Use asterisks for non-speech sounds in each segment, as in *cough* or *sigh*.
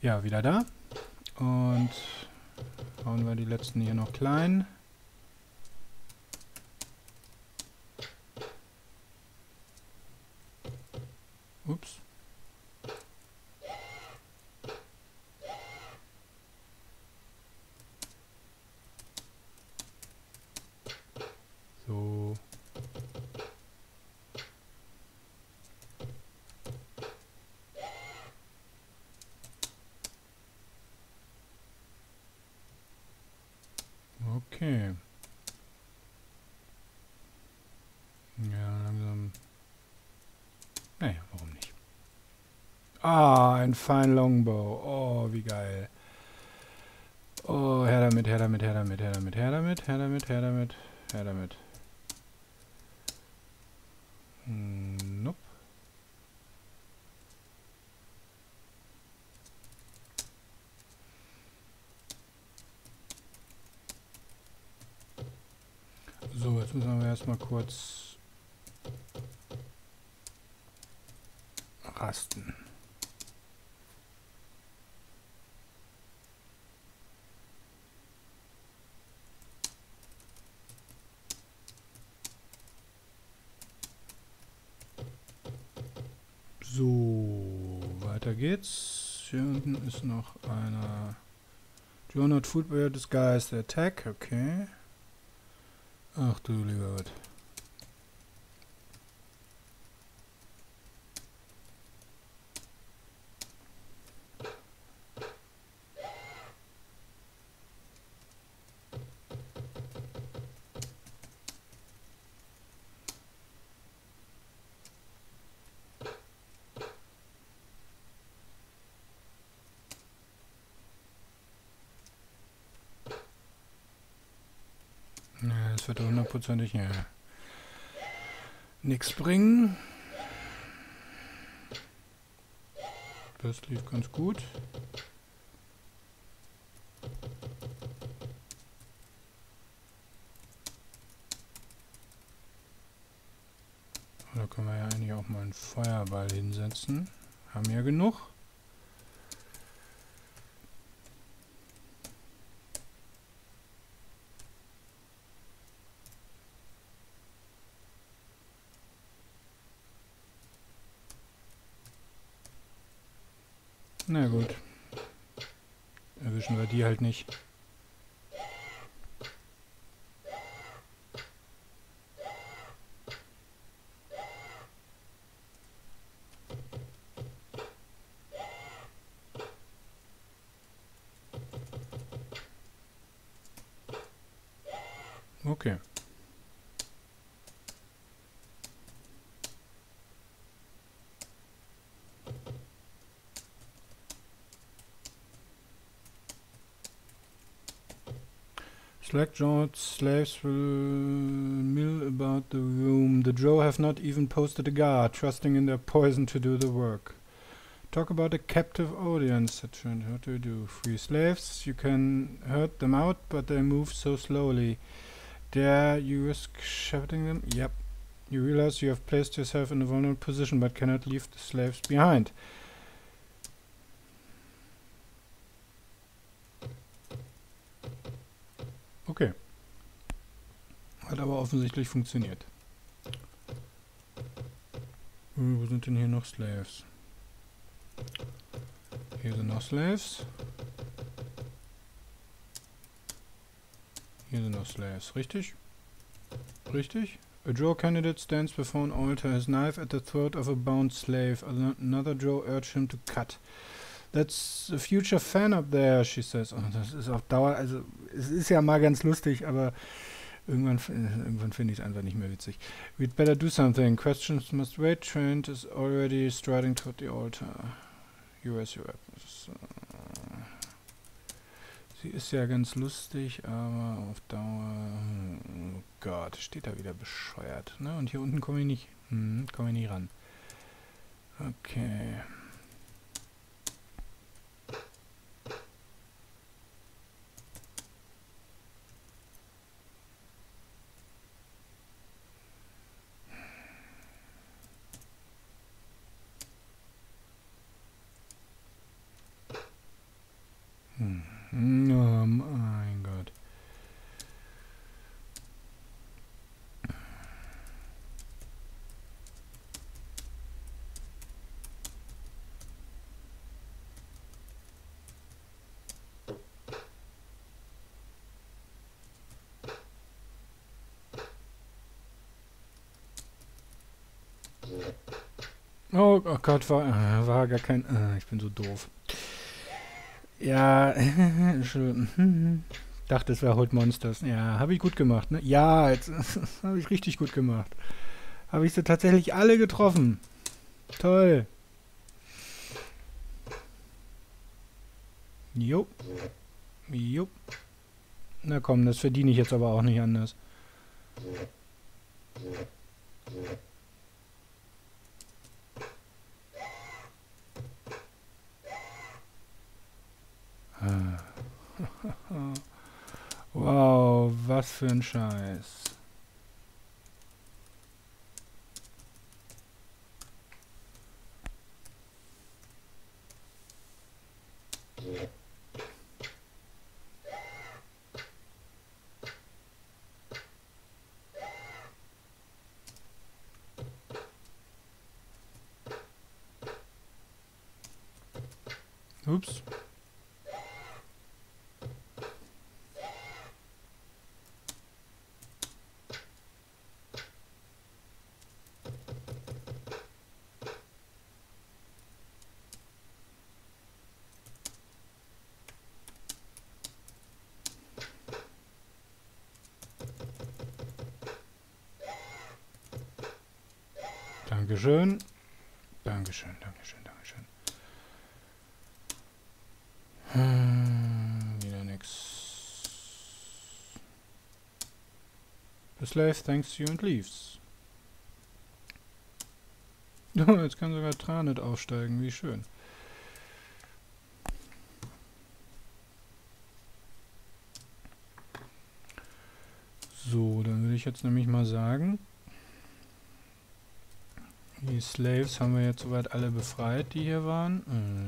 Ja, wieder da. Und bauen wir die letzten hier noch klein. Ups. So. Okay. Ja, langsam. Naja, warum nicht? Ah, ein Fine Longbow. Oh, wie geil. Oh, her damit, her damit, her damit, her damit, her damit, her damit, her damit, her damit. Hm, nope. So, jetzt müssen wir erstmal kurz rasten. So, weiter geht's. Hier unten ist noch einer. Do not food where disguised attack, okay. Ach du lieber Gott. Ja, das wird hundertprozentig ja, nichts bringen. Das lief ganz gut. Da können wir ja eigentlich auch mal einen Feuerball hinsetzen. Haben ja genug. Na gut. Erwischen wir die halt nicht. Okay. Slack-jawed slaves will mill about the room. The drow have not even posted a guard, trusting in their poison to do the work. Talk about a captive audience. What do you do? Free slaves? You can hurt them out, but they move so slowly. Dare you risk shepherding them? Yep. You realize you have placed yourself in a vulnerable position, but cannot leave the slaves behind. Okay. Hat aber offensichtlich funktioniert. Hm, wo sind denn hier noch Slaves? Hier sind noch Slaves. Hier sind noch Slaves, richtig? Richtig? A Drow candidate stands before an altar, his knife at the throat of a bound slave. Ano- Another Drow urged him to cut. That's a future fan up there, she says. Oh, das ist auf Dauer, also es ist ja mal ganz lustig, aber irgendwann, äh, irgendwann finde ich es einfach nicht mehr witzig. We'd better do something. Questions must wait. Trent is already striding toward the altar. US weapons. Äh, Sie ist ja ganz lustig, aber auf Dauer. Oh Gott, steht da wieder bescheuert. Ne? Und hier unten komme ich nicht. Hm, komme ich nie ran. Okay. Hm. Oh mein Gott. Oh, oh Gott, war, äh, war gar kein... Äh, ich bin so doof. Ja, *laughs* schön. Dachte, es wäre Hold Monsters. Ja, habe ich gut gemacht, ne? Ja, jetzt *laughs* habe ich richtig gut gemacht. Habe ich sie tatsächlich alle getroffen. Toll. Jo. Jo. Na komm, das verdiene ich jetzt aber auch nicht anders. *laughs* wow, was für ein Scheiß. Ups. Dankeschön. Dankeschön, Dankeschön, Dankeschön. Hm, wieder nix. The slave thanks you and leaves. *laughs* Jetzt kann sogar Tranet aufsteigen, wie schön. So, dann würde ich jetzt nämlich mal sagen, die Slaves haben wir jetzt soweit alle befreit, die hier waren.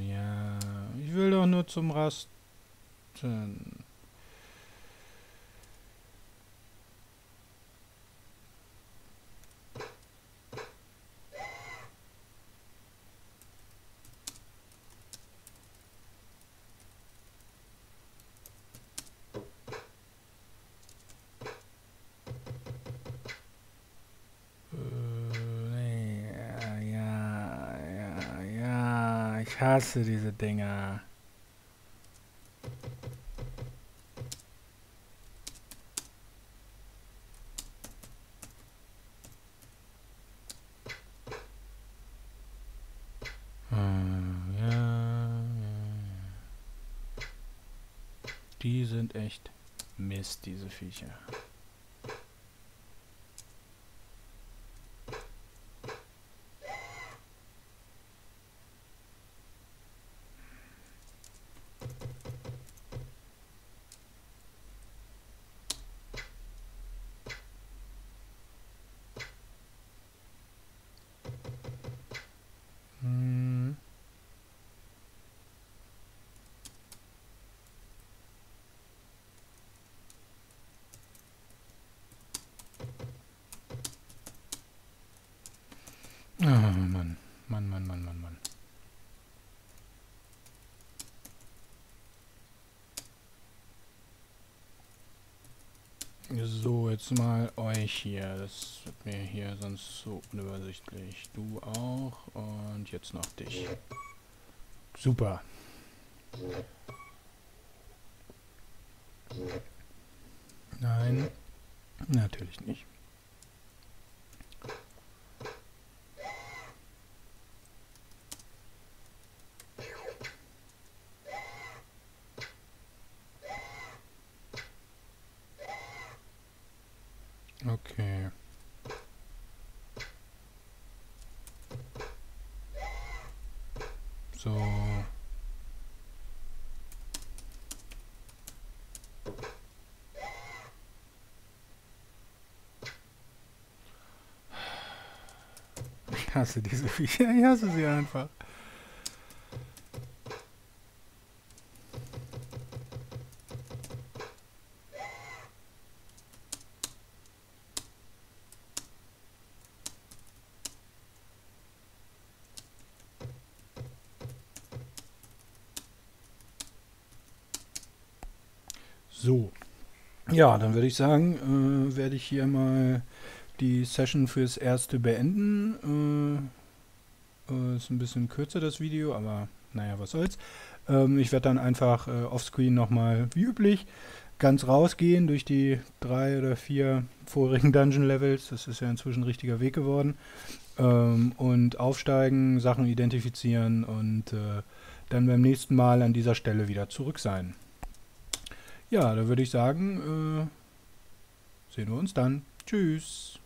Äh, ja, ich will doch nur zum Rasten. Ich hasse diese Dinger. Hm. Die sind echt Mist, diese Viecher. Oh Mann, Mann, Mann, Mann, Mann, Mann. So, jetzt mal euch hier. Das wird mir hier sonst so unübersichtlich. Du auch. Und jetzt noch dich. Super. Nein, natürlich nicht. Okay. So. Ich hasse diese Viecher. Ich hasse sie einfach. So. Ja, dann würde ich sagen, äh, werde ich hier mal die Session fürs erste beenden. Äh, äh, ist ein bisschen kürzer das Video, aber naja, was soll's. Ähm, ich werde dann einfach äh, offscreen nochmal, wie üblich, ganz rausgehen durch die drei oder vier vorigen *laughs* Dungeon Levels. Das ist ja inzwischen ein richtiger Weg geworden. Ähm, und aufsteigen, Sachen identifizieren und äh, dann beim nächsten Mal an dieser Stelle wieder zurück sein. Ja, da würde ich sagen, äh, sehen wir uns dann. Tschüss.